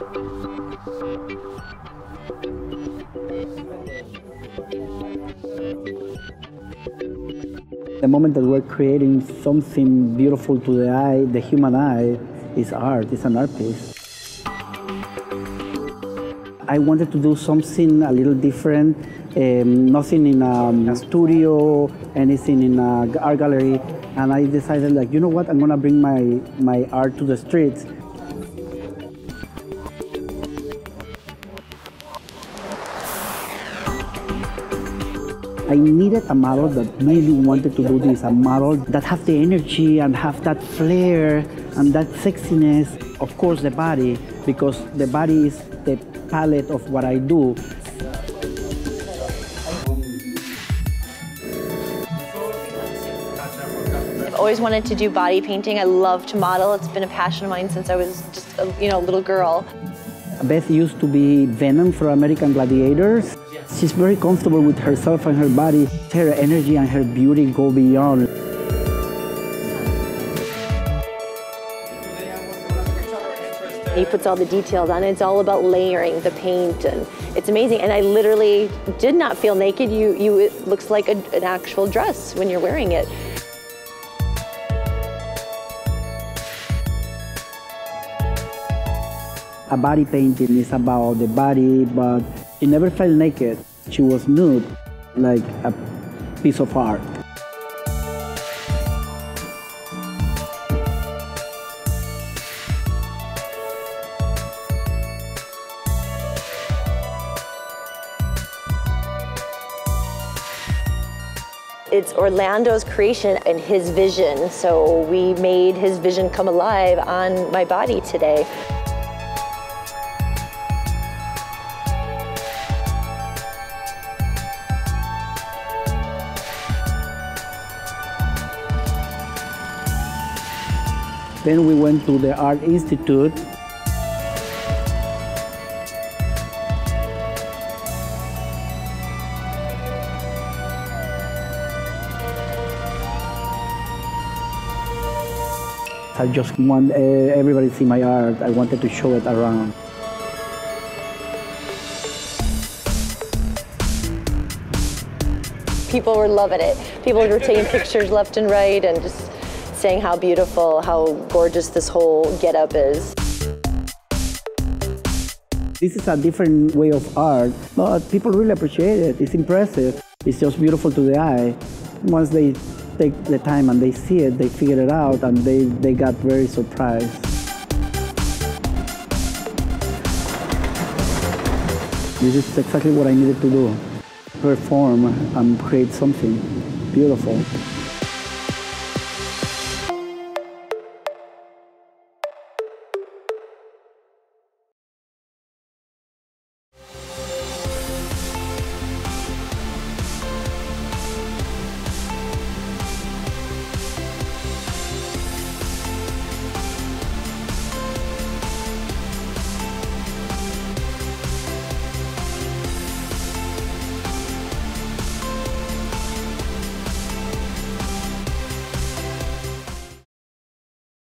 The moment that we're creating something beautiful to the eye, the human eye, is art, it's an art piece. I wanted to do something a little different, um, nothing in a, a studio, anything in an art gallery, and I decided like, you know what, I'm gonna bring my, my art to the streets. I needed a model that really wanted to do this, a model that have the energy and have that flair and that sexiness. Of course, the body, because the body is the palette of what I do. I've always wanted to do body painting. I love to model. It's been a passion of mine since I was just a you know a little girl. Beth used to be Venom for American Gladiators. She's very comfortable with herself and her body. Her energy and her beauty go beyond. He puts all the details on it. It's all about layering the paint, and it's amazing. And I literally did not feel naked. You, you, it looks like a, an actual dress when you're wearing it. A body painting is about the body, but she never felt naked. She was nude, like a piece of art. It's Orlando's creation and his vision. So we made his vision come alive on my body today. Then we went to the Art Institute. I just want uh, everybody to see my art. I wanted to show it around. People were loving it. People were taking pictures left and right and just saying how beautiful, how gorgeous this whole getup is. This is a different way of art, but people really appreciate it. It's impressive. It's just beautiful to the eye. Once they take the time and they see it, they figure it out, and they, they got very surprised. This is exactly what I needed to do. Perform and create something beautiful.